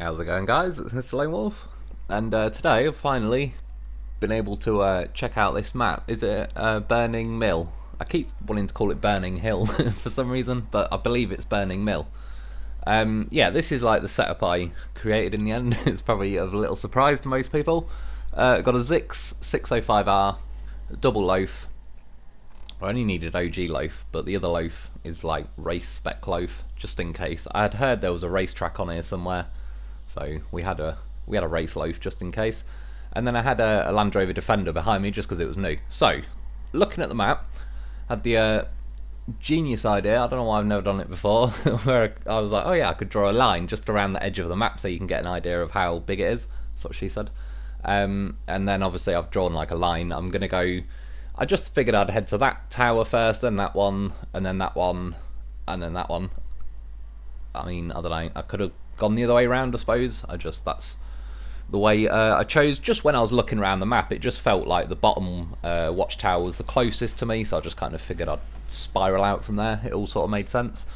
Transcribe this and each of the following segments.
How's it going guys? It's Mr. Lone Wolf and uh, today I've finally been able to uh, check out this map. Is it uh, Burning Mill? I keep wanting to call it Burning Hill for some reason but I believe it's Burning Mill. Um, yeah, this is like the setup I created in the end. it's probably a little surprise to most people. Uh, got a Zikz 605R, double loaf. I only needed OG loaf, but the other loaf is like race spec loaf, just in case. I had heard there was a racetrack on here somewhere, so we had a we had a race loaf just in case. And then I had a, a Land Rover Defender behind me just because it was new. So, looking at the map, had the uh, genius idea. I don't know why I've never done it before. where I was like, oh yeah, I could draw a line just around the edge of the map so you can get an idea of how big it is. That's what she said. Um, and then obviously I've drawn like a line. I'm gonna go. I just figured I'd head to that tower first, then that one, and then that one, and then that one. I mean, don't know. I could have gone the other way around, I suppose. I just that's the way uh, I chose. Just when I was looking around the map, it just felt like the bottom uh, watchtower was the closest to me, so I just kind of figured I'd spiral out from there. It all sort of made sense.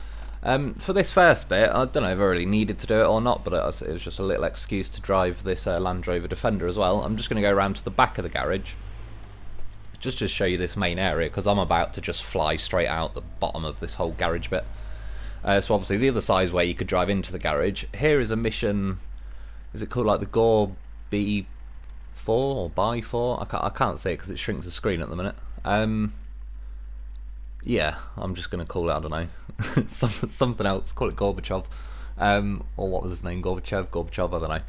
Um, for this first bit, I don't know if I really needed to do it or not, but it was, it was just a little excuse to drive this uh, Land Rover Defender as well. I'm just going to go around to the back of the garage, just to show you this main area, because I'm about to just fly straight out the bottom of this whole garage bit. Uh, so obviously the other side is where you could drive into the garage. Here is a mission, is it called like the Gore B4 or by 4? I can't, I can't say it because it shrinks the screen at the minute. Um, yeah, I'm just going to call it, I don't know, Some, something else, call it Gorbachev. Um, or what was his name, Gorbachev, Gorbachev, I don't know.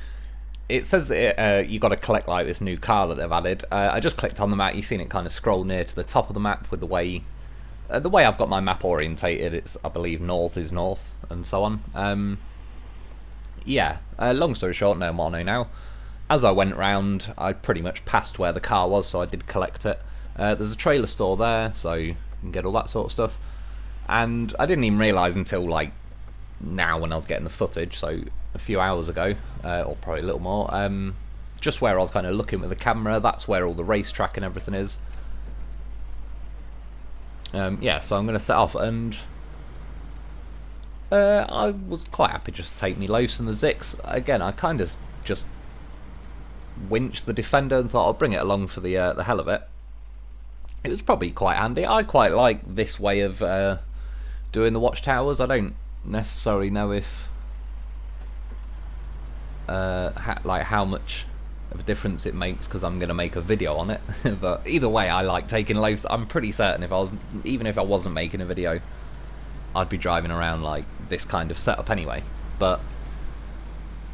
It says it, uh, you got to collect like this new car that they've added. Uh, I just clicked on the map, you've seen it kind of scroll near to the top of the map with the way uh, the way I've got my map orientated, it's I believe north is north and so on. Um, yeah, uh, long story short, no more now. As I went round, I pretty much passed where the car was, so I did collect it. Uh, there's a trailer store there, so you can get all that sort of stuff. And I didn't even realise until like now when I was getting the footage, so a few hours ago, uh, or probably a little more, um, just where I was kind of looking with the camera, that's where all the racetrack and everything is. Um, yeah, so I'm going to set off, and uh, I was quite happy just to take me loose and the Zikz. Again, I kind of just winched the Defender and thought I'll bring it along for the uh, the hell of it. It was probably quite handy. I quite like this way of uh, doing the watchtowers. I don't necessarily know if uh, like how much of difference it makes because I'm going to make a video on it. but either way, I like taking loads. I'm pretty certain if I was, even if I wasn't making a video, I'd be driving around like this kind of setup anyway. But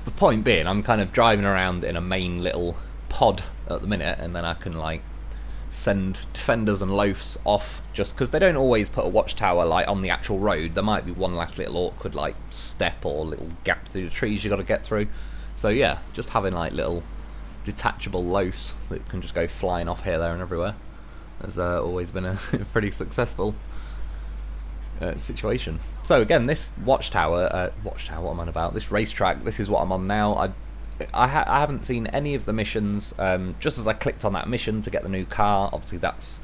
the point being, I'm kind of driving around in a main little pod at the minute, and then I can like send defenders and loafs off just because they don't always put a watchtower like on the actual road. There might be one last little awkward like step or little gap through the trees you got to get through. So yeah, just having like little detachable loafs that can just go flying off here, there, and everywhere. Has uh, always been a pretty successful uh, situation. So again, this watchtower, uh, watchtower, what am I on about? This racetrack, this is what I'm on now. I, I, ha I haven't seen any of the missions. Um, just as I clicked on that mission to get the new car, obviously that's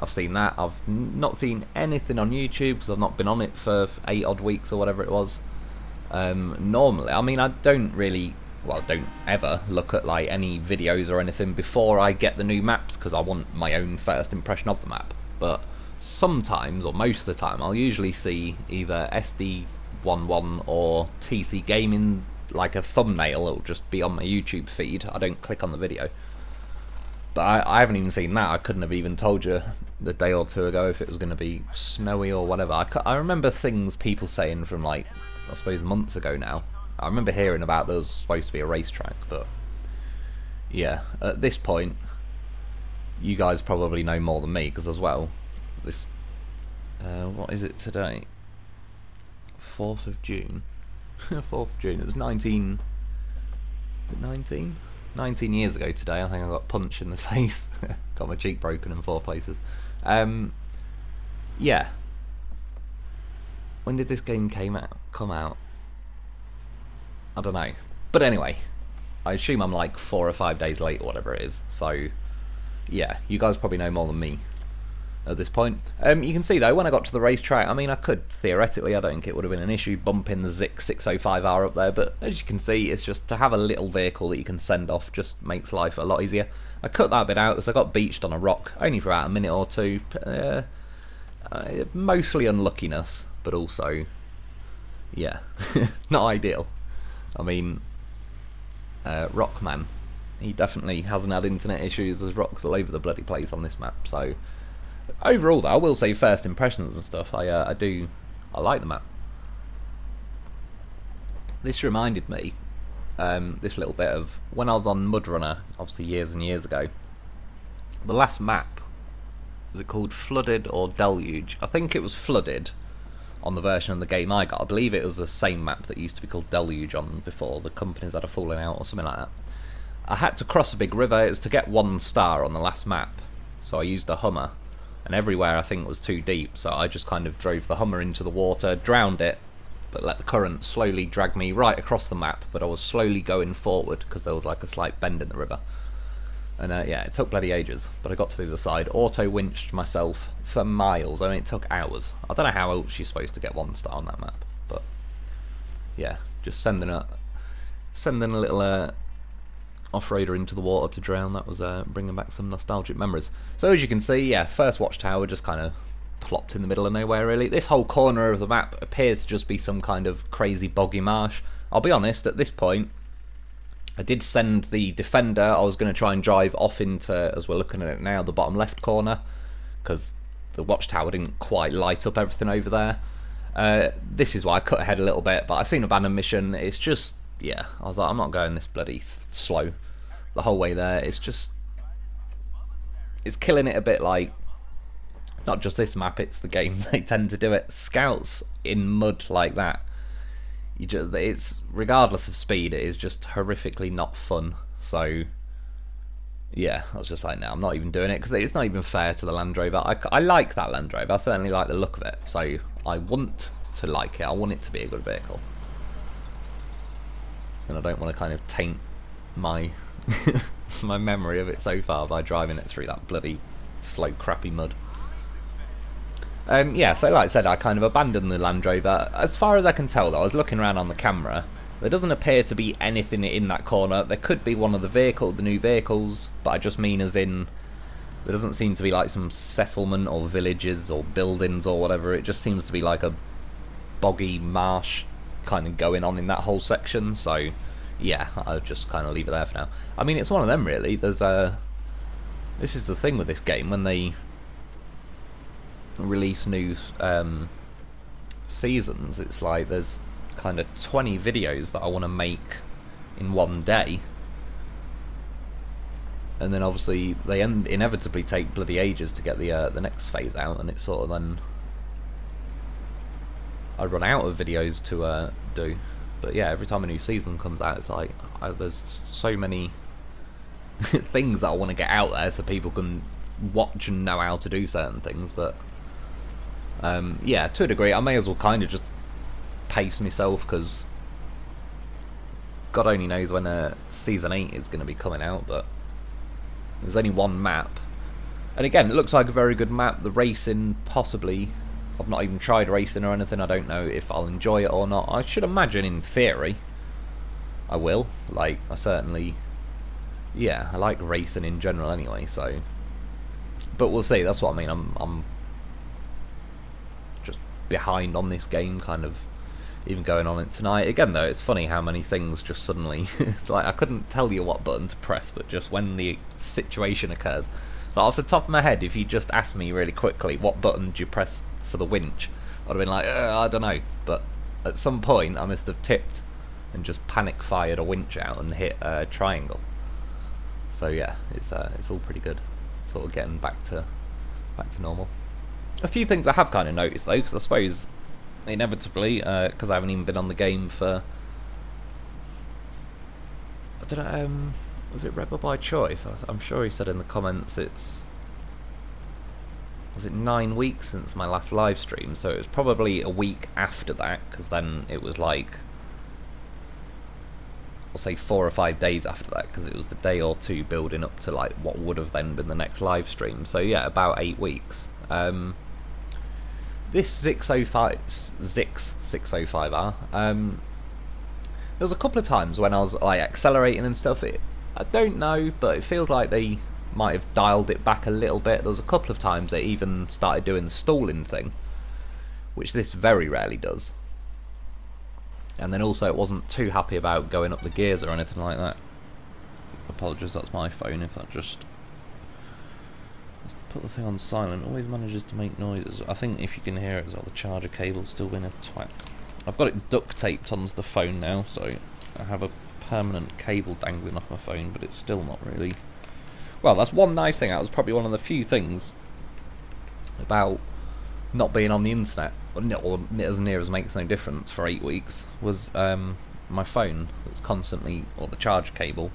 I've seen that. I've not seen anything on YouTube because I've not been on it for eight odd weeks or whatever it was. Um, normally, I mean, I don't really well, don't ever look at like any videos or anything before I get the new maps because I want my own first impression of the map. But sometimes, or most of the time, I'll usually see either SD11 or TC Gaming like a thumbnail. It'll just be on my YouTube feed. I don't click on the video. But I, I haven't even seen that. I couldn't have even told you the day or two ago if it was going to be snowy or whatever. I, I remember things people saying from like, I suppose months ago now I remember hearing about there was supposed to be a racetrack, but yeah, at this point, you guys probably know more than me because as well, this uh, what is it today? Fourth of June. Fourth of June. It was nineteen. Is it nineteen? 19 years ago today, I think I got punched in the face. got my cheek broken in four places. Um, yeah. When did this game came out? Come out? I don't know. But anyway, I assume I'm like four or five days late or whatever it is. So, yeah, you guys probably know more than me. at this point. Um, you can see though, when I got to the racetrack, I mean, I could theoretically, I don't think it would have been an issue bumping the Zikz 605R up there, but as you can see, it's just to have a little vehicle that you can send off just makes life a lot easier. I cut that bit out because I got beached on a rock only for about a minute or two. Uh, uh, mostly unluckiness, but also, yeah, not ideal. I mean, uh, Rockman, he definitely hasn't had internet issues. There's rocks all over the bloody place on this map, so overall, though, I will say first impressions and stuff. I uh, I do I like the map. This reminded me um, this little bit of when I was on Mudrunner, obviously years and years ago. The last map was it called Flooded or Deluge? I think it was Flooded on the version of the game I got. I believe it was the same map that used to be called Deluge on before the companies had a falling out or something like that. I had to cross a big river. It was to get one star on the last map, so I used a Hummer and everywhere I think it was too deep, so I just kind of drove the Hummer into the water, drowned it, but let the current slowly drag me right across the map, but I was slowly going forward because there was like a slight bend in the river. And uh, yeah, it took bloody ages, but I got to the other side, auto-winched myself for miles, I mean it took hours. I don't know how else you're supposed to get one star on that map, but yeah, just sending a, sending a little uh, off-roader into the water to drown. That was uh, bringing back some nostalgic memories. So as you can see, yeah, first watchtower just kind of plopped in the middle of nowhere really. This whole corner of the map appears to just be some kind of crazy boggy marsh. I'll be honest, at this point, I did send the defender. I was going to try and drive off into, as we're looking at it now, the bottom left corner, because the watchtower didn't quite light up everything over there. Uh, this is why I cut ahead a little bit, but I seen abandoned mission. It's just yeah, I was like, I'm not going this bloody slow the whole way there. It's just, it's killing it a bit like, not just this map, it's the game they tend to do it. Scouts in mud like that, you just, it's, regardless of speed, it is just horrifically not fun. So, yeah, I was just like, no, I'm not even doing it because it's not even fair to the Land Rover. I, I like that Land Rover, I certainly like the look of it, so I want to like it, I want it to be a good vehicle and I don't want to kind of taint my my memory of it so far by driving it through that bloody slow, crappy mud. Um, yeah, so like I said, I kind of abandoned the Land Rover. As far as I can tell, though, I was looking around on the camera. There doesn't appear to be anything in that corner. There could be one of the vehicle, the new vehicles, but I just mean as in there doesn't seem to be like some settlement or villages or buildings or whatever. It just seems to be like a boggy marsh kind of going on in that whole section. So yeah, I'll just kind of leave it there for now. I mean, it's one of them really. There's a this is the thing with this game when they release new um, seasons. It's like there's kind of 20 videos that I want to make in one day. And then obviously they inevitably take bloody ages to get the uh, the next phase out, and it's sort of then I run out of videos to uh, do. But yeah, every time a new season comes out, it's like I, there's so many things that I want to get out there so people can watch and know how to do certain things. But um, yeah, to a degree, I may as well kind of just pace myself because God only knows when uh, season eight is going to be coming out. But there's only one map, and again, it looks like a very good map. The racing possibly I've not even tried racing or anything. I don't know if I'll enjoy it or not. I should imagine in theory I will. Like, I certainly... Yeah, I like racing in general anyway, so... But we'll see, that's what I mean. I'm, I'm behind on this game, kind of even going on it tonight. Again, though, it's funny how many things just suddenly... like, I couldn't tell you what button to press, but just when the situation occurs... Like, off the top of my head, if you just asked me really quickly, what button do you press for the winch, I'd have been like, I don't know. But at some point, I must have tipped and just panic fired a winch out and hit a triangle. So yeah, it's uh, it's all pretty good. Sort of getting back to back to normal. A few things I have kind of noticed though, because I suppose inevitably, because uh, I haven't even been on the game for I don't know. Um, was it Rebel by choice? I'm sure he said in the comments it's was it nine weeks since my last live stream, so it was probably a week after that, because then it was like, I'll say four or five days after that, because it was the day or two building up to like what would have then been the next live stream. So yeah, about eight weeks. Um, this Zix05, Zikz 605R, um, there was a couple of times when I was like accelerating and stuff. It, I don't know, but it feels like they might have dialed it back a little bit. There was a couple of times they even started doing the stalling thing, which this very rarely does. And then also it wasn't too happy about going up the gears or anything like that. Apologies, that's my phone if that just put the thing on silent, always manages to make noises. I think if you can hear it as well, the charger cable's still been a twat. I've got it duct taped onto the phone now, so I have a permanent cable dangling off my phone, but it's still not really... Well, that's one nice thing. That was probably one of the few things about not being on the internet, or as near as makes no difference for eight weeks, was um, my phone was constantly, or the charge cable,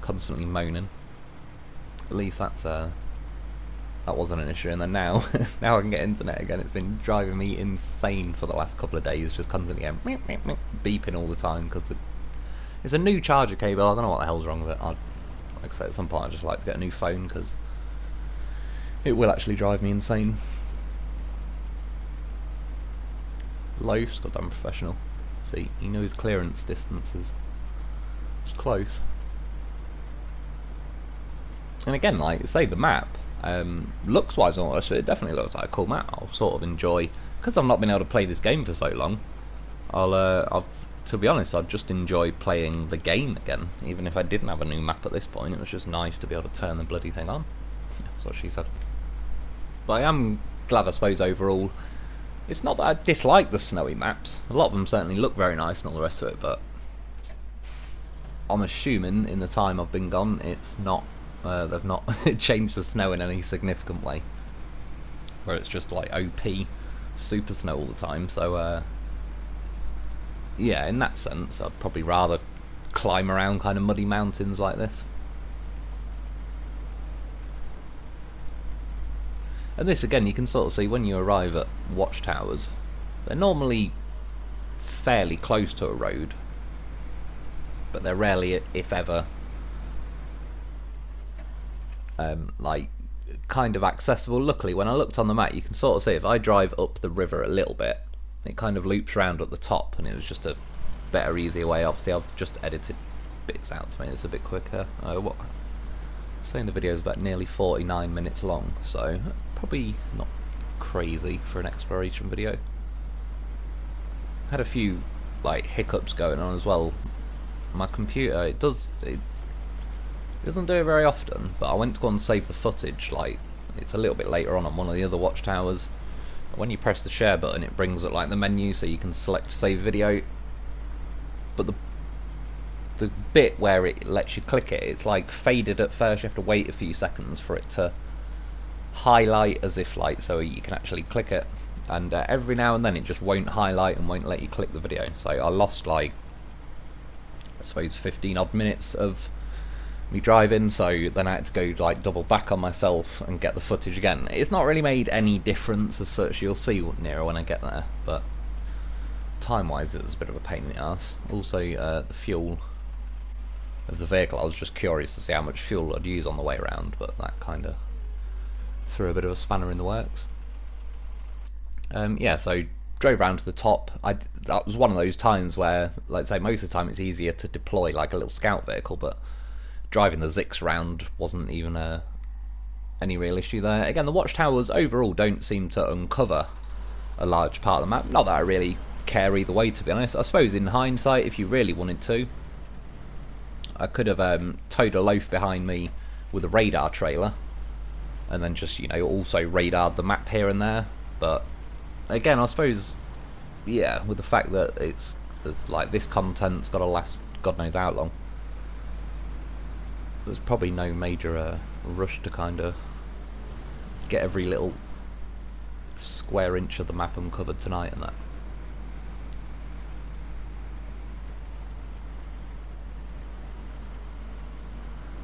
constantly moaning. At least that's uh, that wasn't an issue. And then now, now I can get internet again. It's been driving me insane for the last couple of days, just constantly going meep, meep, meep, beeping all the time because it's a new charger cable. I don't know what the hell's wrong with it. I'd, like I say, at some point I'd just like to get a new phone because it will actually drive me insane. Loaf's got done professional. See, he knows clearance distances. It's close. And again, like say the map, um, looks wise and all that, it definitely looks like a cool map. I'll sort of enjoy because I've not been able to play this game for so long. I'll, uh, I'll, to be honest, I'd just enjoy playing the game again, even if I didn't have a new map at this point. It was just nice to be able to turn the bloody thing on. That's what she said. But I am glad, I suppose, overall. It's not that I dislike the snowy maps. A lot of them certainly look very nice and all the rest of it, but I'm assuming in the time I've been gone, it's not uh, they've not changed the snow in any significant way. Where it's just like OP super snow all the time. So, uh, yeah, in that sense, I'd probably rather climb around kind of muddy mountains like this. And this again, you can sort of see when you arrive at watchtowers, they're normally fairly close to a road, but they're rarely, if ever, um, like kind of accessible. Luckily, when I looked on the map, you can sort of see if I drive up the river a little bit, it kind of loops around at the top, and it was just a better, easier way. Obviously, I've just edited bits out to make this a bit quicker. Uh, what? Saying the video is about nearly 49 minutes long, so probably not crazy for an exploration video. Had a few like hiccups going on as well. My computer, it does, it doesn't do it very often, but I went to go and save the footage, like, it's a little bit later on on one of the other watchtowers. When you press the share button, it brings up like the menu so you can select save video. But the the bit where it lets you click it, it's like faded at first. You have to wait a few seconds for it to highlight as if like so you can actually click it. And uh, every now and then it just won't highlight and won't let you click the video. So I lost like I suppose 15 odd minutes of me driving, so then I had to go like double back on myself and get the footage again. It's not really made any difference as such, you'll see nearer when I get there, but time-wise it was a bit of a pain in the ass. Also, uh, the fuel of the vehicle, I was just curious to see how much fuel I'd use on the way around, but that kind of threw a bit of a spanner in the works. Um, yeah, so drove around to the top. I, that was one of those times where, let's say, most of the time it's easier to deploy like a little scout vehicle, but driving the Zikz round wasn't even a any real issue there. Again, the watchtowers overall don't seem to uncover a large part of the map. Not that I really care either way, to be honest. I suppose in hindsight, if you really wanted to, I could have um, towed a loaf behind me with a radar trailer, and then just you know also radared the map here and there. But again, I suppose, yeah, with the fact that it's there's like this content's got to last God knows how long there's probably no major uh, rush to kind of get every little square inch of the map uncovered tonight and that.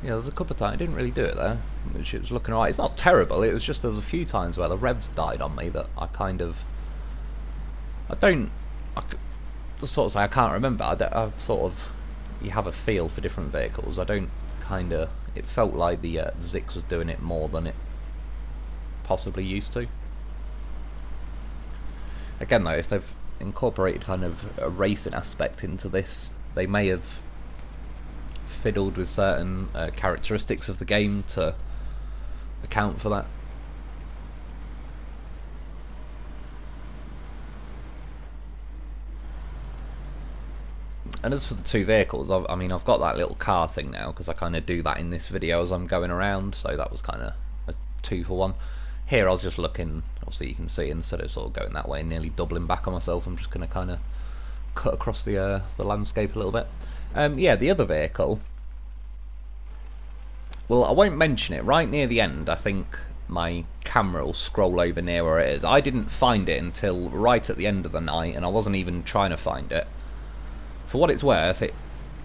Yeah, there's a couple of times I didn't really do it there, which it was looking alright. It's not terrible, it was just there was a few times where the revs died on me that I kind of... I don't... I just sort of say I can't remember, I, I sort of... You have a feel for different vehicles, I don't kind of... It felt like the uh, Zikz was doing it more than it possibly used to. Again, though, if they've incorporated kind of a racing aspect into this, they may have fiddled with certain uh, characteristics of the game to account for that. And as for the two vehicles, I've, i mean, I've got that little car thing now because I kind of do that in this video as I'm going around, so that was kind of a two for one. Here I was just looking, obviously you can see instead of sort of going that way, nearly doubling back on myself, I'm just going to kind of cut across the uh, the landscape a little bit. Um, yeah, the other vehicle, well, I won't mention it. Right near the end, I think my camera will scroll over near where it is. I didn't find it until right at the end of the night, and I wasn't even trying to find it for what it's worth, it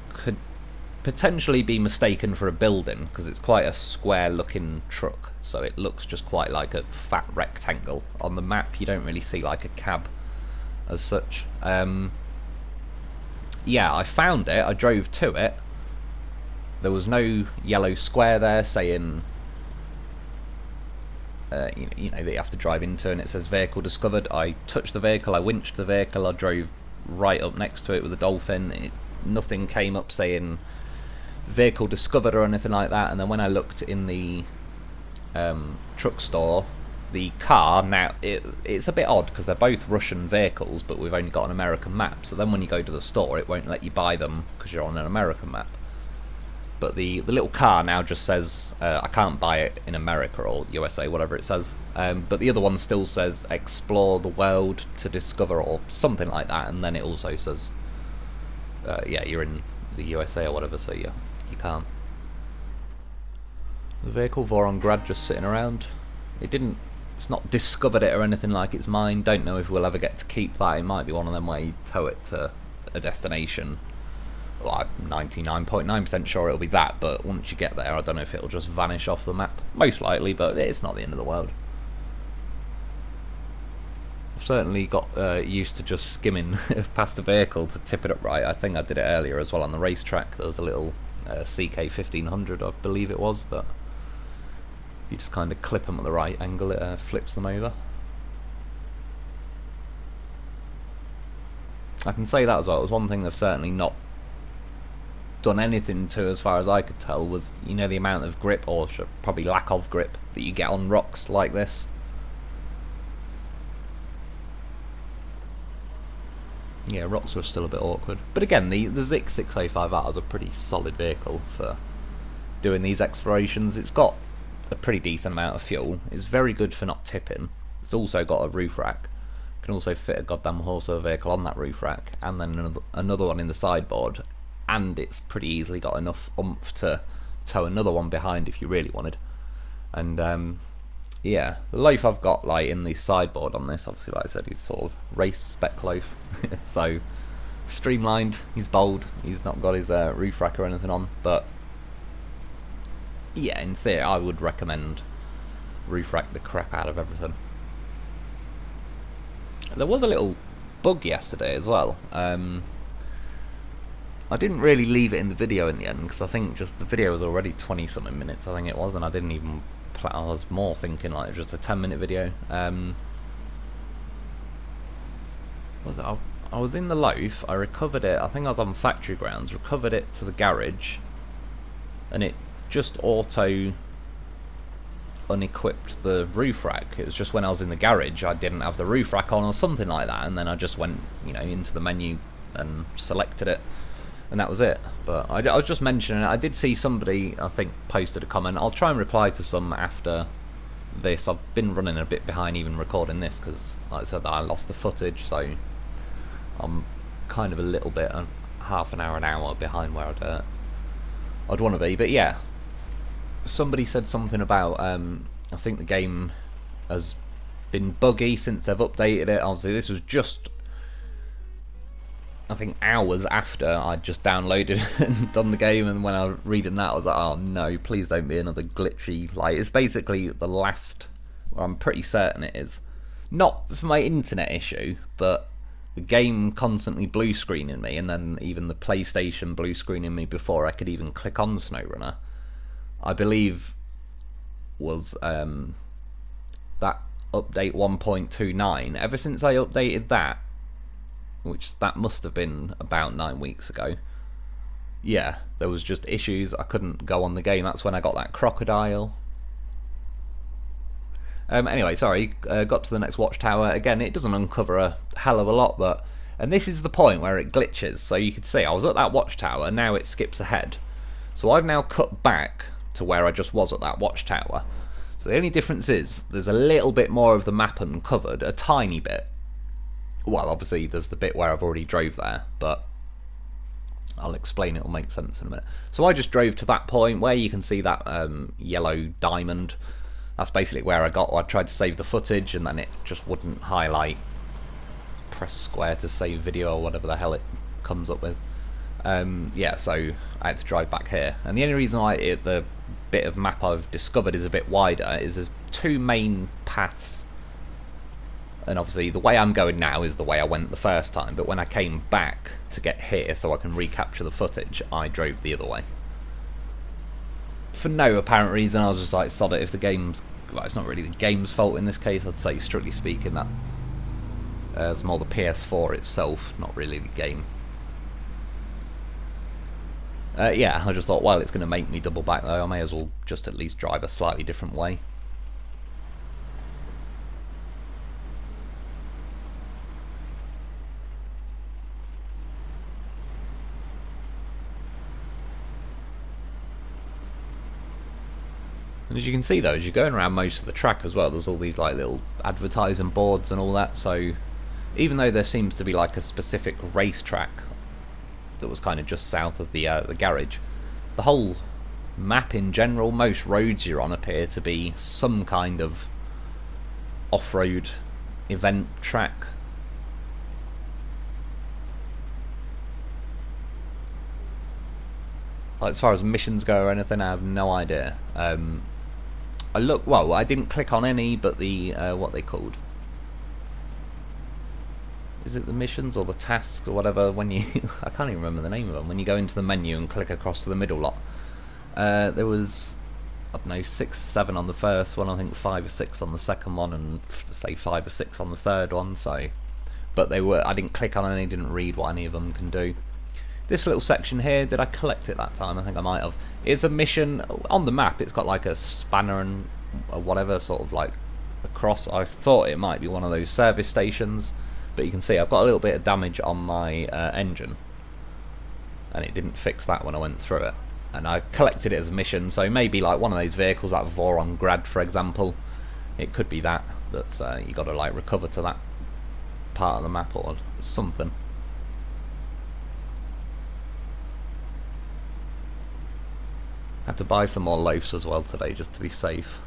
could potentially be mistaken for a building because it's quite a square looking truck so it looks just quite like a fat rectangle. On the map you don't really see like a cab as such. Um, yeah I found it I drove to it. There was no yellow square there saying uh, you, you know that you have to drive into and it says vehicle discovered. I touched the vehicle I winched the vehicle I drove right up next to it with a dolphin. It, nothing came up saying vehicle discovered or anything like that. And then when I looked in the um, truck store, the car now it, it's a bit odd because they're both Russian vehicles, but we've only got an American map. So then when you go to the store, it won't let you buy them because you're on an American map. But the the little car now just says uh, I can't buy it in America or USA, whatever it says. Um, but the other one still says explore the world to discover or something like that, and then it also says uh, yeah you're in the USA or whatever, so yeah you can't. The vehicle Vorongrad just sitting around. It didn't. It's not discovered it or anything like it's mine. Don't know if we'll ever get to keep that. It might be one of them where you tow it to a destination well, I'm 99.9% sure it'll be that, but once you get there, I don't know if it'll just vanish off the map. Most likely, but it's not the end of the world. I've certainly got uh, used to just skimming past a vehicle to tip it up right. I think I did it earlier as well on the racetrack. There was a little uh, CK1500, I believe it was, that if you just kind of clip them at the right angle, it uh, flips them over. I can say that as well. It was one thing they've certainly not done anything to, as far as I could tell, was you know the amount of grip, or probably lack of grip, that you get on rocks like this. Yeah, rocks were still a bit awkward. But again, the, the Zikz 605R is a pretty solid vehicle for doing these explorations. It's got a pretty decent amount of fuel. It's very good for not tipping. It's also got a roof rack. Can also fit a goddamn horse or vehicle on that roof rack, and then another, another one in the sideboard, and it's pretty easily got enough oomph to tow another one behind if you really wanted. And um, yeah, the loaf I've got like in the sideboard on this, obviously, like I said, he's sort of race spec loaf, so streamlined. He's bold. He's not got his uh, roof rack or anything on, but yeah, in theory, I would recommend roof rack the crap out of everything. There was a little bug yesterday as well. Um, I didn't really leave it in the video in the end because I think just the video was already 20 something minutes I think it was and I didn't even I was more thinking like it was just a 10 minute video. Um, was it? I, I was in the loaf I recovered it I think I was on factory grounds recovered it to the garage and it just auto unequipped the roof rack. It was just when I was in the garage I didn't have the roof rack on or something like that and then I just went you know into the menu and selected it and that was it. But I, I, was just mentioning I did see somebody, I think, posted a comment. I'll try and reply to some after this. I've been running a bit behind even recording this because, like I said, I lost the footage, so I'm kind of a little bit, uh, half an hour, an hour behind where I'd, uh, I'd want to be. But yeah, somebody said something about, um, I think the game has been buggy since they've updated it. Obviously, this was just I think hours after I'd just downloaded and done the game, and when I was reading that, I was like, oh no, please don't be another glitchy. Like, it's basically the last, well, I'm pretty certain it is. Not for my internet issue, but the game constantly blue screening me, and then even the PlayStation blue screening me before I could even click on SnowRunner, I believe was um, that update 1.29, ever since I updated that, which that must have been about nine weeks ago, yeah, there was just issues. I couldn't go on the game. That's when I got that crocodile. Um, anyway, sorry, uh, got to the next watchtower. Again, it doesn't uncover a hell of a lot, but... And this is the point where it glitches. So you could see, I was at that watchtower, now it skips ahead. So I've now cut back to where I just was at that watchtower. So the only difference is, there's a little bit more of the map uncovered, a tiny bit. Well, obviously, there's the bit where I've already drove there, but I'll explain, it'll make sense in a minute. So I just drove to that point where you can see that um, yellow diamond that's basically where I got. I tried to save the footage and then it just wouldn't highlight. Press square to save video or whatever the hell it comes up with. Um, yeah, so I had to drive back here. And the only reason why it, the bit of map I've discovered is a bit wider is there's two main paths. And obviously the way I'm going now is the way I went the first time, but when I came back to get here so I can recapture the footage, I drove the other way for no apparent reason, I was just like, sod it, if the game's... Well, it's not really the game's fault in this case, I'd say, strictly speaking, that uh, it's more the PS4 itself, not really the game. Uh, yeah, I just thought, well, it's going to make me double back though, I may as well just at least drive a slightly different way. And as you can see though, as you're going around most of the track as well, there's all these like little advertising boards and all that, so even though there seems to be like a specific racetrack that was kind of just south of the, uh, the garage, the whole map in general, most roads you're on appear to be some kind of off-road event track. Like, as far as missions go or anything, I have no idea. Um, I look well. I didn't click on any, but the uh, what they called. Is it the missions or the tasks or whatever? When you I can't even remember the name of them. When you go into the menu and click across to the middle lot, uh, there was I don't know six, seven on the first one. I think five or six on the second one, and say five or six on the third one. So, but they were. I didn't click on any. Didn't read what any of them can do. This little section here, did I collect it that time? I think I might have. It's a mission on the map. It's got like a spanner and whatever sort of like across. I thought it might be one of those service stations, but you can see I've got a little bit of damage on my uh, engine, and it didn't fix that when I went through it. And I collected it as a mission, so maybe like one of those vehicles like Volgograd, for example. It could be that that uh, you got to like recover to that part of the map or something. Had to buy some more loaves as well today just to be safe.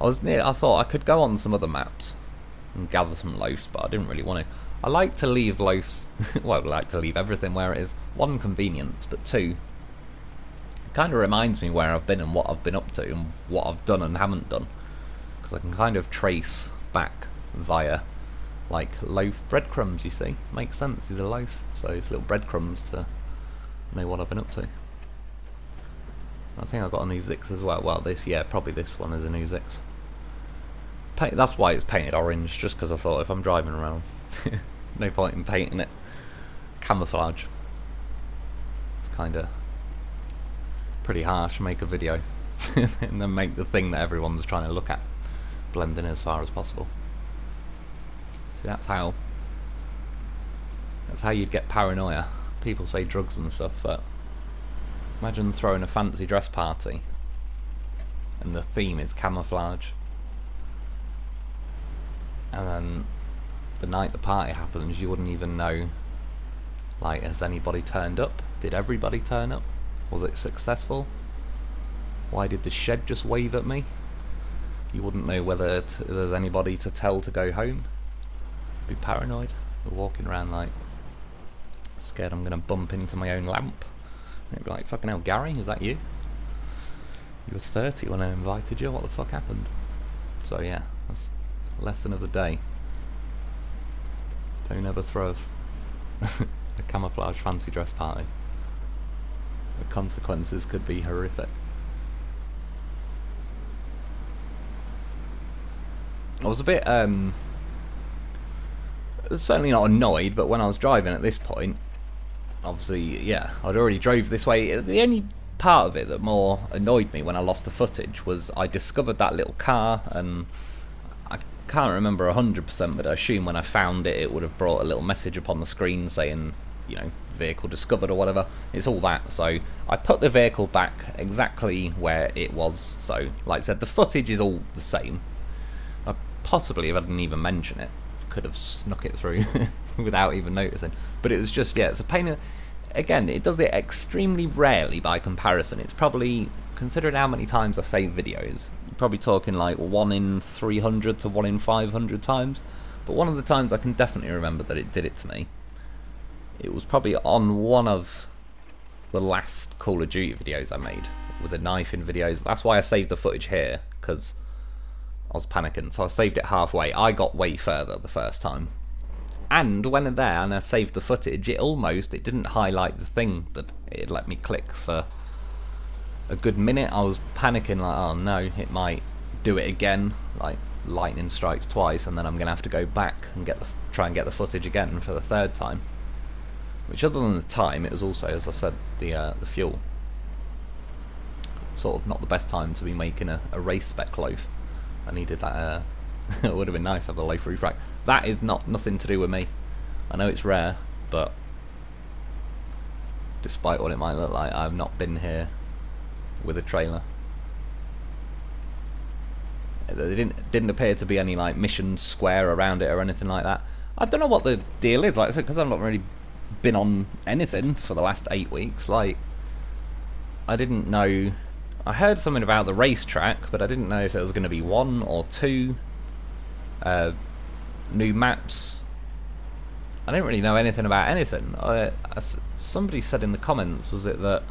I was near. I thought I could go on some other maps and gather some loaves, but I didn't really want to. I like to leave loafs. well, I like to leave everything where it is. One, convenience, but two, it kind of reminds me where I've been and what I've been up to and what I've done and haven't done, because I can kind of trace back via like loaf breadcrumbs. You see, makes sense. He's a loaf, so it's little breadcrumbs to know what I've been up to. I think I got a new Zikz as well. Well, this, yeah, probably this one is a new. Paint, that's why it's painted orange, just because I thought if I'm driving around, no point in painting it camouflage. It's kind of pretty harsh, make a video, and then make the thing that everyone's trying to look at blend in as far as possible. See, that's how that's how you'd get paranoia. People say drugs and stuff, but Imagine throwing a fancy dress party and the theme is camouflage. And then the night the party happens you wouldn't even know like has anybody turned up? Did everybody turn up? Was it successful? Why did the shed just wave at me? You wouldn't know whether there's anybody to tell to go home. Be paranoid. Walking around like scared I'm gonna bump into my own lamp. They'd be like, fucking hell, Gary, is that you? You were 30 when I invited you, what the fuck happened? So yeah, that's lesson of the day. Don't ever throw a, camouflage fancy dress party. The consequences could be horrific. I was a bit um, certainly not annoyed, but when I was driving at this point, obviously, yeah, I'd already drove this way. The only part of it that more annoyed me when I lost the footage was I discovered that little car, and I can't remember 100%, but I assume when I found it, it would have brought a little message up on the screen saying, you know, vehicle discovered or whatever. It's all that. So I put the vehicle back exactly where it was. So, like I said, the footage is all the same. I possibly, if I didn't even mention it, could have snuck it through without even noticing. But it was just, yeah, it's a pain. In, again, it does it extremely rarely by comparison. It's probably, considering how many times I save videos, you're probably talking like 1 in 300 to 1 in 500 times. But one of the times I can definitely remember that it did it to me. It was probably on one of the last Call of Duty videos I made with the in videos. That's why I saved the footage here, because I was panicking, so I saved it halfway. I got way further the first time. And when in there and I saved the footage, it almost, it didn't highlight the thing that it let me click for a good minute. I was panicking like, oh no, it might do it again, like lightning strikes twice, and then I'm going to have to go back and get the, try and get the footage again for the third time. Which other than the time, it was also, as I said, the uh, the fuel. Sort of not the best time to be making a, a race spec loaf. I needed that. Uh, it would have been nice to have a loaf refract. That is not nothing to do with me. I know it's rare, but despite what it might look like, I've not been here with a trailer. There didn't didn't appear to be any like mission square around it or anything like that. I don't know what the deal is, like I said, because I've not really been on anything for the last eight weeks. Like, I didn't know I heard something about the racetrack, but I didn't know if there was going to be one or two uh, new maps. I didn't really know anything about anything. I, I, somebody said in the comments, was it that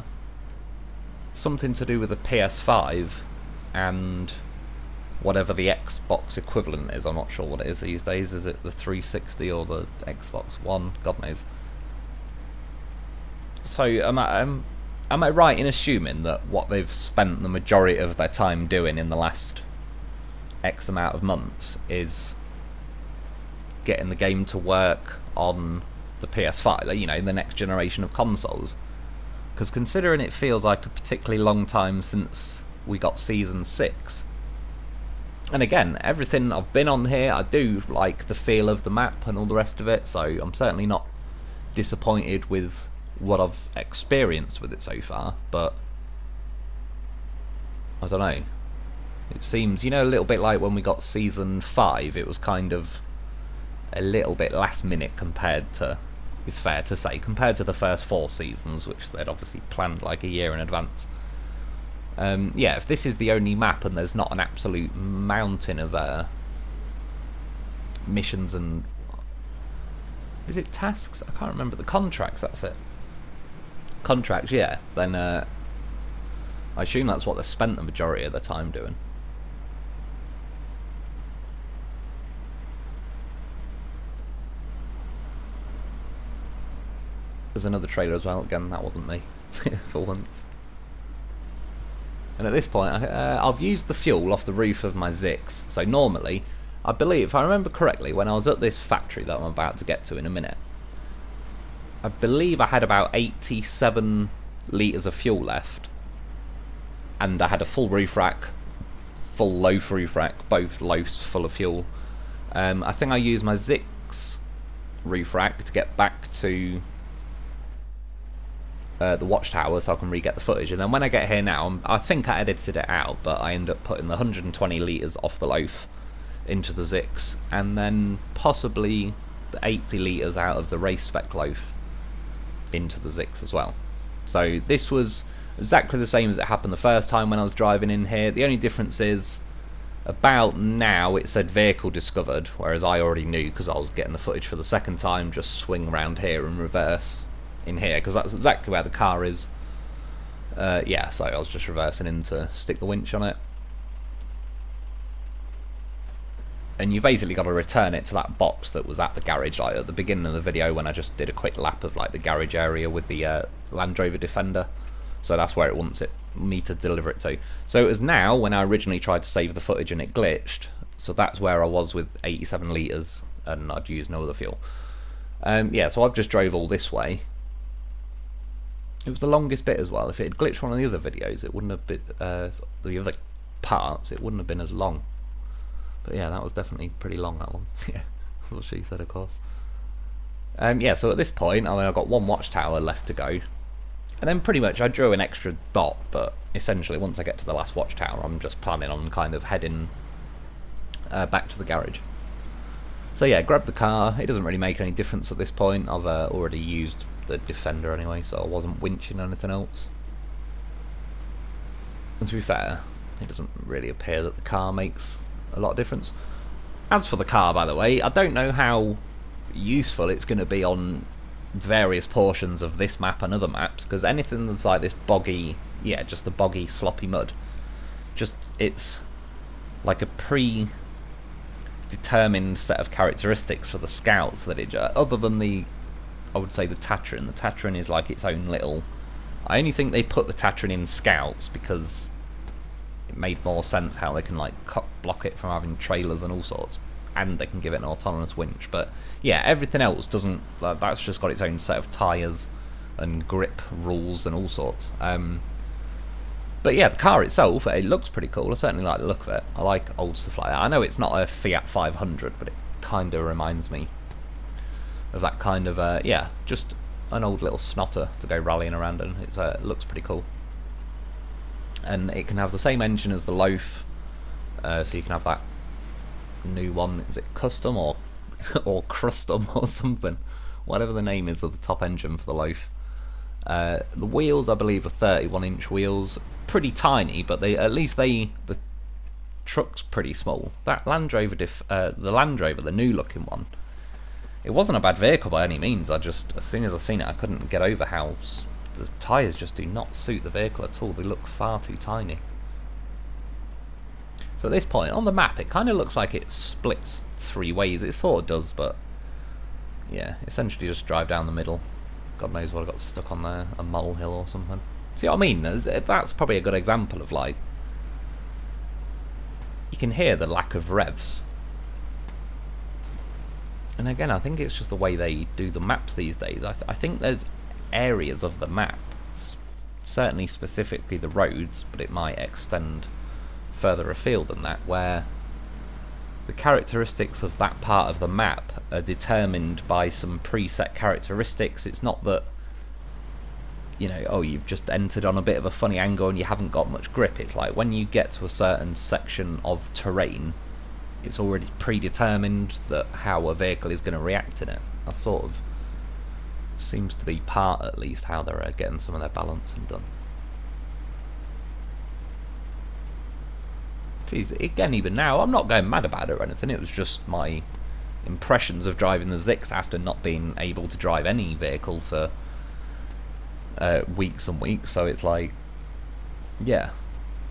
something to do with the PS5 and whatever the Xbox equivalent is. I'm not sure what it is these days. Is it the 360 or the Xbox One? God knows. So am I, am am I right in assuming that what they've spent the majority of their time doing in the last X amount of months is getting the game to work on the PS5, you know, the next generation of consoles? Because considering it feels like a particularly long time since we got Season 6, and again, everything I've been on here, I do like the feel of the map and all the rest of it, so I'm certainly not disappointed with what I've experienced with it so far, but I don't know. It seems, you know, a little bit like when we got season 5, it was kind of a little bit last minute compared to, it's fair to say, compared to the first four seasons, which they'd obviously planned like a year in advance. Um, yeah, if this is the only map and there's not an absolute mountain of uh, missions and... Is it tasks? I can't remember. The contracts, that's it contracts, yeah, then uh, I assume that's what they spent the majority of the time doing. There's another trailer as well. Again, that wasn't me for once. And at this point, uh, I've used the fuel off the roof of my Zikz. So normally, I believe, if I remember correctly, when I was at this factory that I'm about to get to in a minute, I believe I had about 87 litres of fuel left. And I had a full roof rack, full loaf roof rack, both loafs full of fuel. Um, I think I used my Zikz roof rack to get back to uh, the watchtower so I can re-get the footage. And then when I get here now, I'm, i think I edited it out, but I end up putting the 120 litres off the loaf into the Zikz, and then possibly the 80 litres out of the race spec loaf into the Zikz as well. So this was exactly the same as it happened the first time when I was driving in here. The only difference is about now it said vehicle discovered, whereas I already knew because I was getting the footage for the second time, just swing around here and reverse in here because that's exactly where the car is. Uh, yeah, so I was just reversing in to stick the winch on it. and you basically got to return it to that box that was at the garage like at the beginning of the video when I just did a quick lap of like the garage area with the uh, Land Rover Defender so that's where it wants it me to deliver it to so it was now when I originally tried to save the footage and it glitched So that's where I was with 87 litres and I'd use no other fuel. Um, yeah, so I've just drove all this way. It was the longest bit as well. If it had glitched one of the other videos, it wouldn't have been uh, the other parts. It wouldn't have been as long. But yeah, that was definitely pretty long. That one. yeah, that's what she said, of course. Um, yeah, so at this point, I mean, I've got one watchtower left to go. And then pretty much I drew an extra dot, but essentially once I get to the last watchtower, I'm just planning on kind of heading uh, back to the garage. So yeah, grab the car. It doesn't really make any difference at this point. I've uh, already used the Defender anyway, so I wasn't winching anything else. And to be fair, it doesn't really appear that the car makes a lot of difference. As for the car, by the way, I don't know how useful it's going to be on various portions of this map and other maps, because anything that's like this boggy, yeah, just the boggy, sloppy mud, just, it's like a pre determined set of characteristics for the scouts that it uh, other than the I would say the Tatran. The Tatran is like its own little I only think they put the Tatran in scouts because it made more sense how they can like cut, block it from having trailers and all sorts and they can give it an autonomous winch but yeah everything else doesn't that's just got its own set of tires and grip rules and all sorts um, but yeah, the car itself, it looks pretty cool. I certainly like the look of it. I like old stuff like that. I know it's not a Fiat 500, but it kind of reminds me of that kind of, uh, yeah, just an old little snotter to go rallying around in. Uh, it looks pretty cool. And it can have the same engine as the Loaf, uh, so you can have that new one. Is it custom or or crustom or something? Whatever the name is of the top engine for the Loaf. Uh, the wheels, I believe, are 31 inch wheels pretty tiny, but they at least they the truck's pretty small. That Land Rover, diff, uh, the Land Rover, the new looking one, it wasn't a bad vehicle by any means. I just as soon as I seen it, I couldn't get over how the tyres just do not suit the vehicle at all. They look far too tiny. So at this point on the map, it kind of looks like it splits three ways. It sort of does, but yeah, essentially just drive down the middle. God knows what I got stuck on there, a molehill or something. See what I mean? Eh, that's probably a good example of like you can hear the lack of revs. And again, I think it's just the way they do the maps these days. I, th I think there's areas of the map, certainly specifically the roads, but it might extend further afield than that, where the characteristics of that part of the map are determined by some preset characteristics. It's not that you know, oh, you've just entered on a bit of a funny angle and you haven't got much grip. It's like when you get to a certain section of terrain, it's already predetermined that how a vehicle is going to react in it. That sort of seems to be part, at least, how they're uh, getting some of their balancing done. See, again, even now, I'm not going mad about it or anything. It was just my impressions of driving the Zikz after not being able to drive any vehicle for uh, weeks and weeks. So it's like, yeah,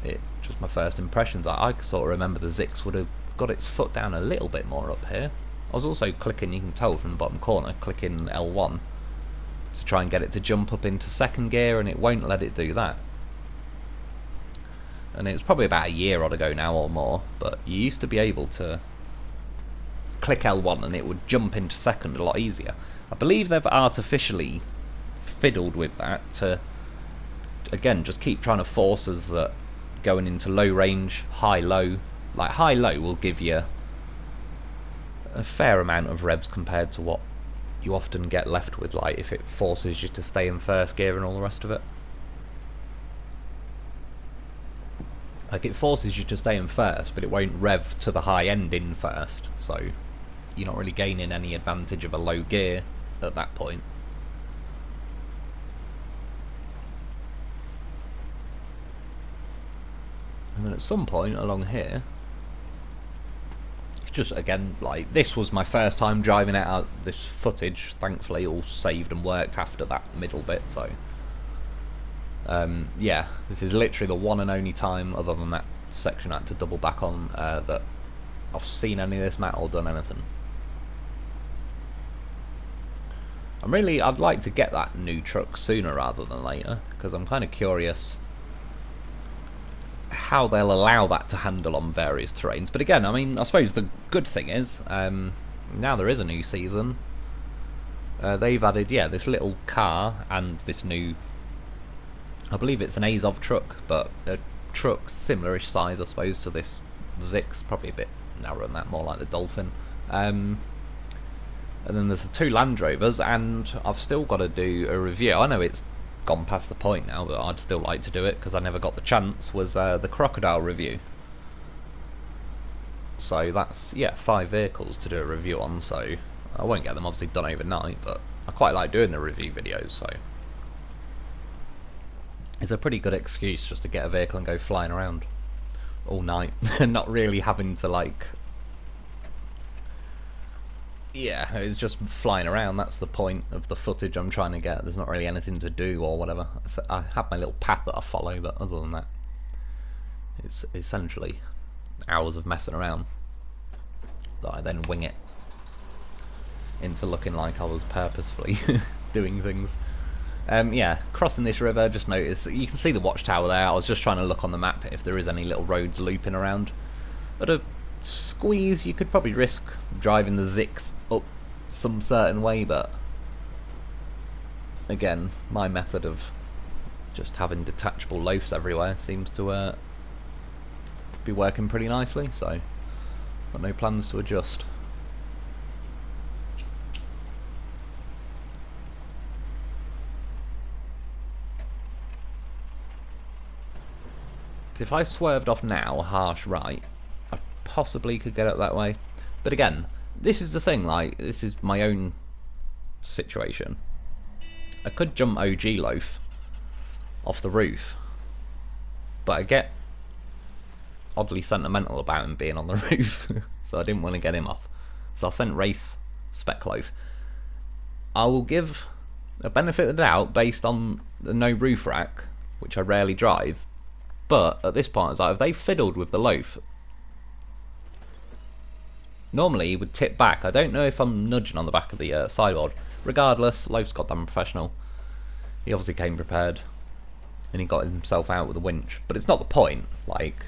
it just my first impressions. I, I sort of remember the Zikz would have got its foot down a little bit more up here. I was also clicking, you can tell from the bottom corner, clicking L1 to try and get it to jump up into second gear, and it won't let it do that. And it was probably about a year odd ago now or more, but you used to be able to click L1 and it would jump into second a lot easier. I believe they've artificially fiddled with that to again just keep trying to force us that going into low range, high low, like high low will give you a fair amount of revs compared to what you often get left with like if it forces you to stay in first gear and all the rest of it. Like it forces you to stay in first but it won't rev to the high end in first so you're not really gaining any advantage of a low gear at that point. and then at some point along here just again like this was my first time driving out this footage thankfully all saved and worked after that middle bit so um, yeah this is literally the one and only time other than that section I had to double back on uh, that I've seen any of this map or done anything. I'm really I'd like to get that new truck sooner rather than later because I'm kind of curious how they'll allow that to handle on various terrains. But again, I mean, I suppose the good thing is um, now there is a new season. Uh, they've added, yeah, this little car and this new. I believe it's an Azov truck, but a truck similarish size, I suppose, to this Zikz, probably a bit narrower than that, more like the Dolphin. Um, and then there's the two Land Rovers, and I've still got to do a review. I know it's gone past the point now, but I'd still like to do it because I never got the chance. Was uh, the Crocodile review? So that's yeah, five vehicles to do a review on. So I won't get them obviously done overnight, but I quite like doing the review videos. So it's a pretty good excuse just to get a vehicle and go flying around all night, and not really having to like yeah, it's just flying around. That's the point of the footage I'm trying to get. There's not really anything to do or whatever. I have my little path that I follow, but other than that, it's essentially hours of messing around that I then wing it into looking like I was purposefully doing things. Um, yeah, crossing this river, just noticed you can see the watchtower there. I was just trying to look on the map if there is any little roads looping around. But a squeeze, you could probably risk driving the Zikz up some certain way, but again, my method of just having detachable loafs everywhere seems to uh, be working pretty nicely, so got no plans to adjust. If I swerved off now, harsh right, possibly could get it that way. But again, this is the thing, like, this is my own situation. I could jump OG loaf off the roof, but I get oddly sentimental about him being on the roof, so I didn't want to get him off. So I sent race spec loaf. I will give a benefit of the doubt based on the no roof rack, which I rarely drive. But at this point, it's like if they fiddled with the loaf, Normally he would tip back. I don't know if I'm nudging on the back of the uh, sideboard. Regardless, Loaf's goddamn professional. He obviously came prepared. And he got himself out with a winch. But it's not the point. Like,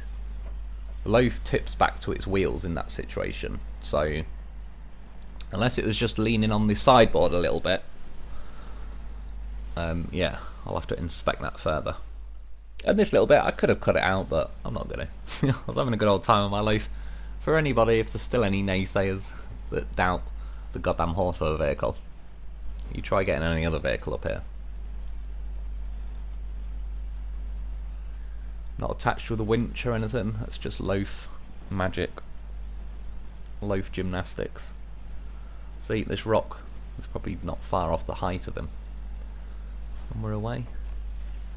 Loaf tips back to its wheels in that situation. So, unless it was just leaning on the sideboard a little bit, um, yeah, I'll have to inspect that further. And this little bit, I could have cut it out, but I'm not going to. I was having a good old time on my Loaf for anybody, if there's still any naysayers that doubt the goddamn horsepower vehicle, you try getting any other vehicle up here. Not attached with a winch or anything, that's just loaf magic, loaf gymnastics. See, this rock is probably not far off the height of him. And we're away.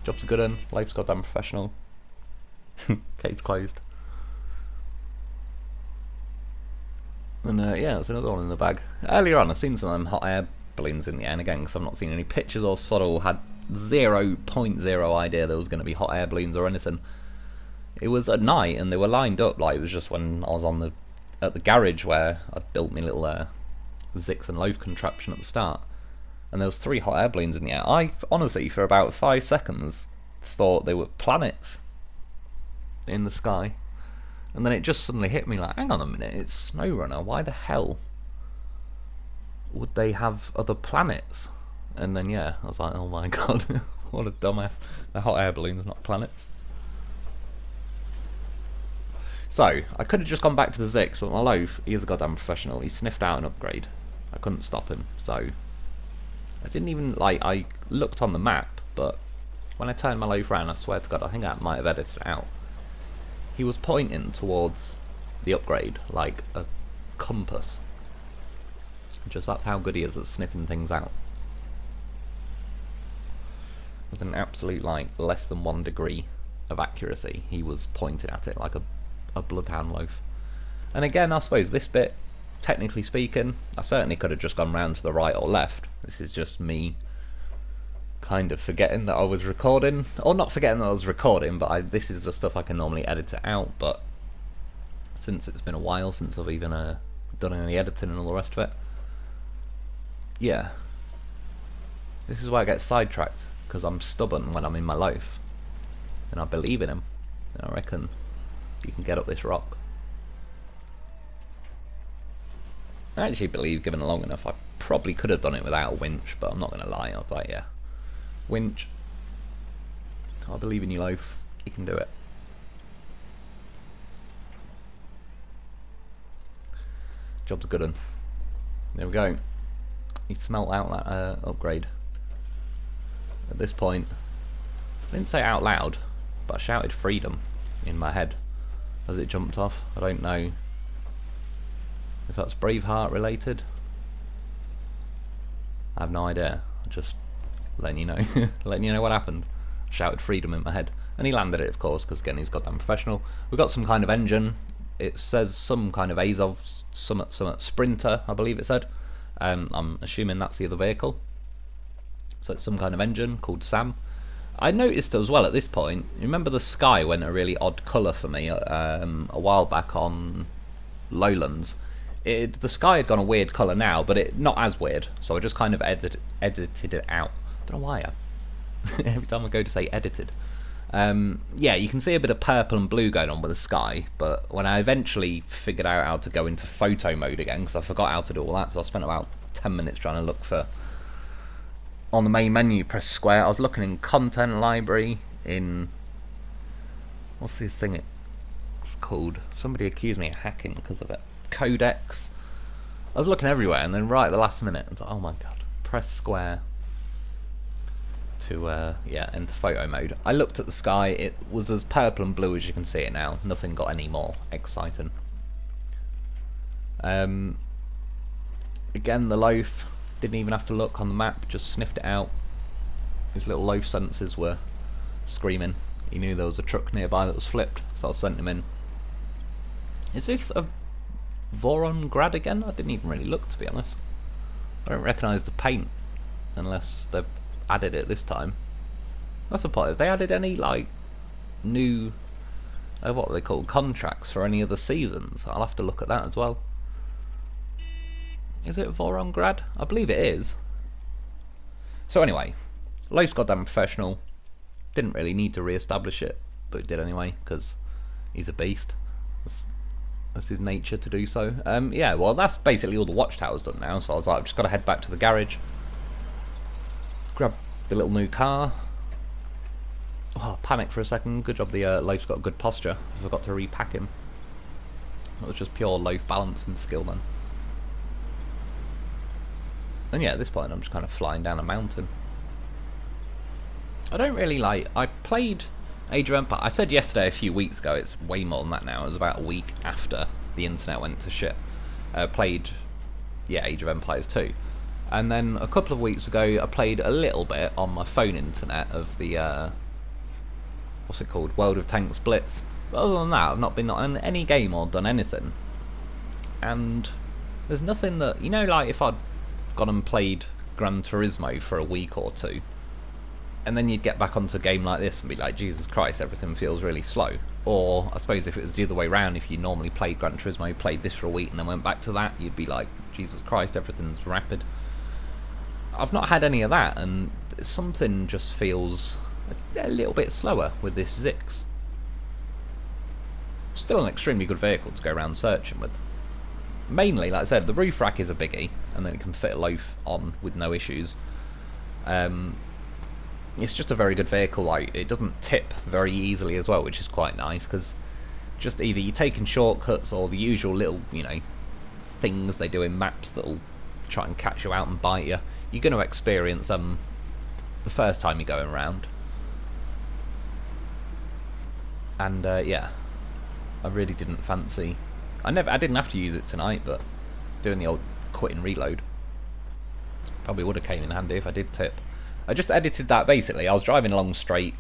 Job's a good one, life's goddamn professional. Gate's closed. And uh, yeah, there's another one in the bag. Earlier on, I've seen some of them hot air balloons in the air, and again, because I've not seen any pictures or sort had 0.0 idea there was going to be hot air balloons or anything. It was at night, and they were lined up like it was just when I was on the at the garage where I'd built my little uh, Zikz and loaf contraption at the start, and there was three hot air balloons in the air. I honestly, for about five seconds, thought they were planets in the sky. And then it just suddenly hit me like, hang on a minute, it's SnowRunner. Why the hell would they have other planets? And then yeah, I was like, oh my god, what a dumbass. The hot air balloons, not planets. So, I could have just gone back to the Zikz, but my loaf, he is a goddamn professional. He sniffed out an upgrade. I couldn't stop him, so... I didn't even, like, I looked on the map, but when I turned my loaf around, I swear to god, I think I might have edited it out he was pointing towards the upgrade like a compass. Just that's how good he is at sniffing things out. With an absolute like less than one degree of accuracy, he was pointing at it like a, a bloodhound loaf. And again, I suppose this bit, technically speaking, I certainly could have just gone round to the right or left. This is just me kind of forgetting that I was recording, or not forgetting that I was recording, but I, this is the stuff I can normally edit it out, but since it's been a while since I've even uh, done any editing and all the rest of it, yeah, this is why I get sidetracked, because I'm stubborn when I'm in my life, and I believe in him, and I reckon you can get up this rock. I actually believe, given long enough, I probably could have done it without a winch, but I'm not going to lie. I was like, yeah, winch. I believe in you, Loaf. You can do it. Job's a good one. There we go. He smelt out that uh, upgrade. At this point, I didn't say out loud, but I shouted freedom in my head as it jumped off. I don't know if that's Braveheart related. I have no idea. I'm just letting you know, letting you know what happened. Shouted freedom in my head, and he landed it, of course, because again he's goddamn professional. We've got some kind of engine. It says some kind of Azov, some some Sprinter, I believe it said. Um, I'm assuming that's the other vehicle. So it's some kind of engine called Sam. I noticed as well at this point, remember the sky went a really odd colour for me um, a while back on Lowlands. It, the sky had gone a weird colour now, but it not as weird. So I just kind of edit, edited it out. Don't know why. I, every time I go to say edited. Um, yeah, you can see a bit of purple and blue going on with the sky, but when I eventually figured out how to go into photo mode again, because I forgot how to do all that, so I spent about 10 minutes trying to look for on the main menu, press square. I was looking in content library, in what's the thing it's called? Somebody accused me of hacking because of it. Codex. I was looking everywhere, and then right at the last minute, I was like, oh my god, press square to uh, yeah enter photo mode. I looked at the sky; it was as purple and blue as you can see it now. Nothing got any more exciting. Um, again, the loaf didn't even have to look on the map, just sniffed it out. His little loaf senses were screaming. He knew there was a truck nearby that was flipped, so I sent him in. Is this a Vorongrad again? I didn't even really look, to be honest. I don't recognise the paint, unless they've added it this time. That's the point. Have they added any, like, new, uh, what they called, contracts for any of the seasons? I'll have to look at that as well. Is it Vorongrad? I believe it is. So anyway, Life's goddamn professional. Didn't really need to re-establish it, but did anyway, because he's a beast. That's, that's, his nature to do so. Um, yeah, well, that's basically all the watchtowers done now, so I was like, I've just got to head back to the garage, grab the little new car. Oh, panic for a second. Good job the uh, Loaf's got good posture. I forgot to repack him. That was just pure Loaf balance and skill then. And yeah, at this point I'm just kind of flying down a mountain. I don't really like... I played Age of Empire. I said yesterday, a few weeks ago, it's way more than that now. It was about a week after the internet went to shit. Uh, played, yeah, Age of Empires 2. And then a couple of weeks ago, I played a little bit on my phone internet of the, uh, what's it called, World of Tanks Blitz. But other than that, I've not been on any game or done anything. And there's nothing that, you know, like if I'd gone and played Gran Turismo for a week or two, and then you'd get back onto a game like this and be like, Jesus Christ, everything feels really slow. Or I suppose if it was the other way around, if you normally played Gran Turismo, played this for a week and then went back to that, you'd be like, Jesus Christ, everything's rapid. I've not had any of that, and something just feels a, a little bit slower with this Zikz. Still an extremely good vehicle to go around searching with mainly, like I said, the roof rack is a biggie, and then it can fit a loaf on with no issues. Um, it's just a very good vehicle. Like it doesn't tip very easily as well, which is quite nice because just either you're taking shortcuts or the usual little, you know, things they do in maps that'll try and catch you out and bite you. You're going to experience them um, the first time you're going around. And uh, yeah, I really didn't fancy I never, I didn't have to use it tonight, but doing the old quit and reload probably would have came in handy if I did tip. I just edited that basically. I was driving along straight.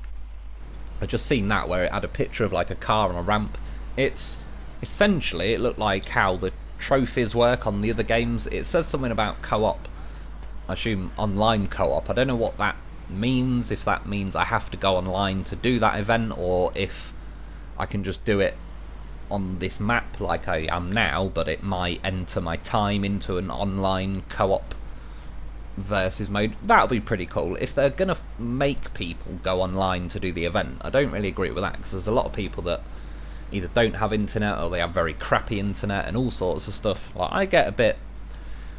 I just seen that where it had a picture of like a car on a ramp. It's essentially it looked like how the trophies work on the other games. It says something about co-op. I assume online co-op. I don't know what that means. If that means I have to go online to do that event, or if I can just do it on this map like I am now, but it might enter my time into an online co-op versus mode, that'll be pretty cool. If they're going to make people go online to do the event, I don't really agree with that because there's a lot of people that either don't have internet or they have very crappy internet and all sorts of stuff. Like I get a bit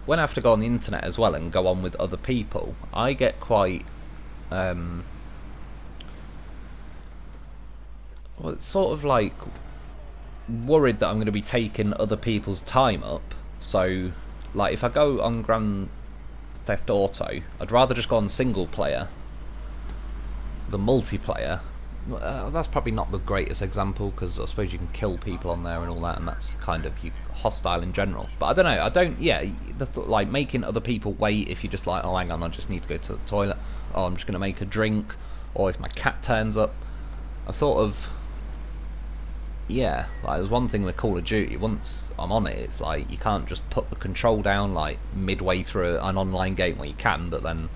when I have to go on the internet as well and go on with other people, I get quite um well, it's sort of like worried that I'm going to be taking other people's time up. So, like, if I go on Grand Theft Auto, I'd rather just go on single player the multiplayer uh, that's probably not the greatest example because I suppose you can kill people on there and all that, and that's kind of you, hostile in general. But I don't know. I don't. Yeah, the th like making other people wait if you just like, oh, hang on, I just need to go to the toilet. Oh, I'm just gonna make a drink, or if my cat turns up, I sort of. Yeah, like there's one thing with Call of Duty. Once I'm on it, it's like you can't just put the control down like midway through an online game where you can, but then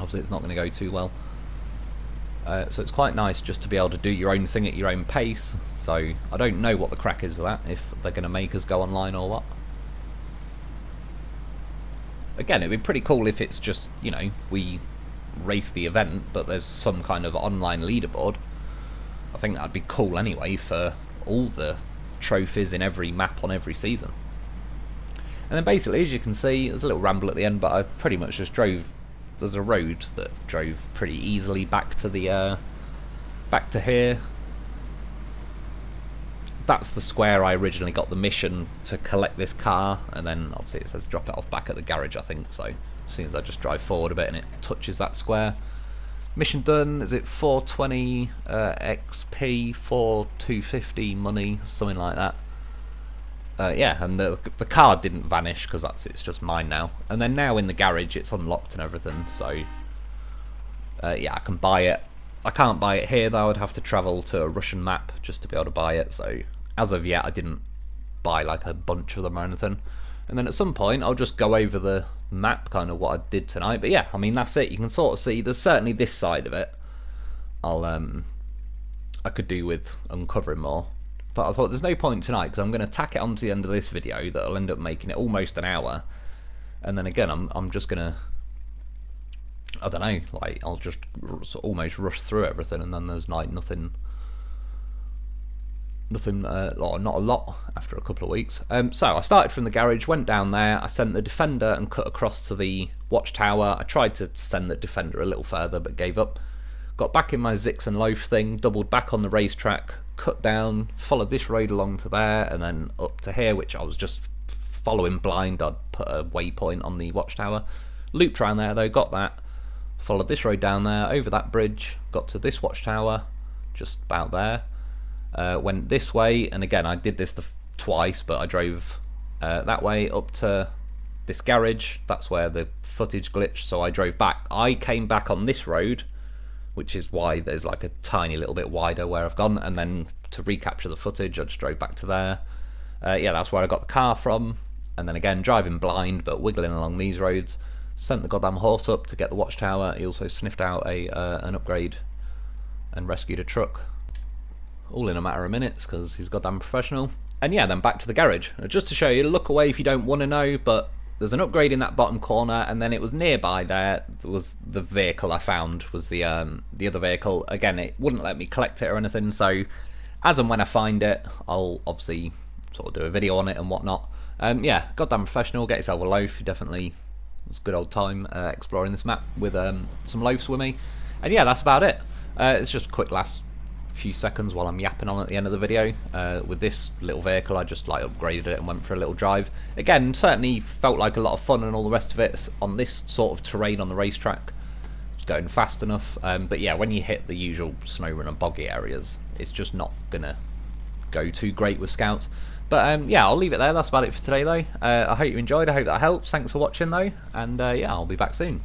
obviously it's not going to go too well. Uh, so it's quite nice just to be able to do your own thing at your own pace. So I don't know what the crack is with that, if they're going to make us go online or what. Again, it'd be pretty cool if it's just, you know, we race the event, but there's some kind of online leaderboard. I think that'd be cool anyway for all the trophies in every map on every season. And then basically, as you can see, there's a little ramble at the end, but I pretty much just drove there's a road that drove pretty easily back to the uh, back to here. That's the square I originally got the mission to collect this car, and then obviously it says drop it off back at the garage, I think. So as soon as I just drive forward a bit and it touches that square. Mission done. Is it 420 uh, XP, 4250 money, something like that? Uh, yeah, and the the card didn't vanish because that's it's just mine now. And then now in the garage, it's unlocked and everything. So uh, yeah, I can buy it. I can't buy it here though. I'd have to travel to a Russian map just to be able to buy it. So as of yet, I didn't buy like a bunch of them or anything. And then at some point, I'll just go over the map, kind of what I did tonight. But yeah, I mean that's it. You can sort of see. There's certainly this side of it. I'll um, I could do with uncovering more. But I thought there's no point tonight because I'm going to tack it onto the end of this video that'll end up making it almost an hour. And then again, I'm I'm just going to I don't know, like I'll just almost rush through everything, and then there's like nothing, nothing, uh, not a lot after a couple of weeks. Um, so I started from the garage, went down there, I sent the defender and cut across to the watchtower. I tried to send the defender a little further, but gave up. Got back in my Zikz and Loaf thing, doubled back on the racetrack, cut down, followed this road along to there, and then up to here, which I was just following blind. I'd put a waypoint on the watchtower. Looped around there though, got that. Followed this road down there, over that bridge, got to this watchtower, just about there. Uh, went this way, and again, I did this the, twice, but I drove uh, that way up to this garage. That's where the footage glitched, so I drove back. I came back on this road which is why there's like a tiny little bit wider where I've gone. And then to recapture the footage, I just drove back to there. Uh, yeah, that's where I got the car from. And then again, driving blind but wiggling along these roads. Sent the goddamn horse up to get the watchtower. He also sniffed out a uh, an upgrade and rescued a truck. All in a matter of minutes because he's goddamn professional. And yeah, then back to the garage. Just to show you, look away if you don't want to know, but there's an upgrade in that bottom corner, and then it was nearby there was the vehicle I found was the um, the other vehicle. Again, it wouldn't let me collect it or anything, so as and when I find it, I'll obviously sort of do a video on it and whatnot. Um, yeah, goddamn professional. Get yourself a loaf. Definitely, it was a good old time uh, exploring this map with um, some loafs with me. And yeah, that's about it. Uh, it's just a quick last few seconds while I'm yapping on at the end of the video. Uh, with this little vehicle, I just like upgraded it and went for a little drive. Again, certainly felt like a lot of fun and all the rest of it on this sort of terrain on the racetrack. It's going fast enough, um, but yeah, when you hit the usual snow run and boggy areas, it's just not gonna go too great with scouts. But um, yeah, I'll leave it there. That's about it for today, though. Uh, I hope you enjoyed. I hope that helps. Thanks for watching, though, and uh, yeah, I'll be back soon.